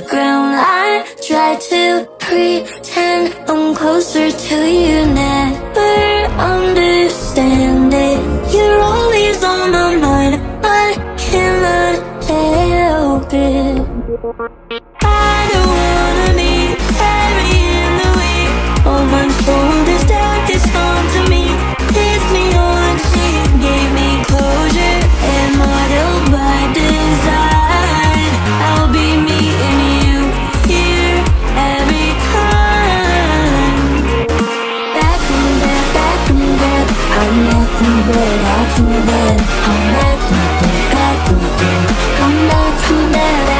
ground. I try to pretend I'm closer to you. Never understand it. You're always on my mind. I cannot help it つながる離つながるこんなつな